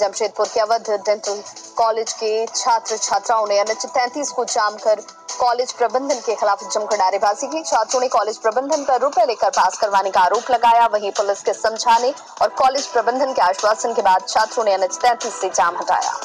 जमशेदपुर के Awadh dental college के छात्र छात्राओं ने एनएच तैतीस को जाम कर कॉलेज प्रबंधन के खिलाफ जमकर नारेबाजी की। छात्रों ने कॉलेज प्रबंधन पर रुपए लेकर पास करवाने का आरोप लगाया। वहीं पुलिस के समझाने और कॉलेज प्रबंधन के आश्वासन के बाद छात्रों ने एनएच तैतीस से जाम हटाया।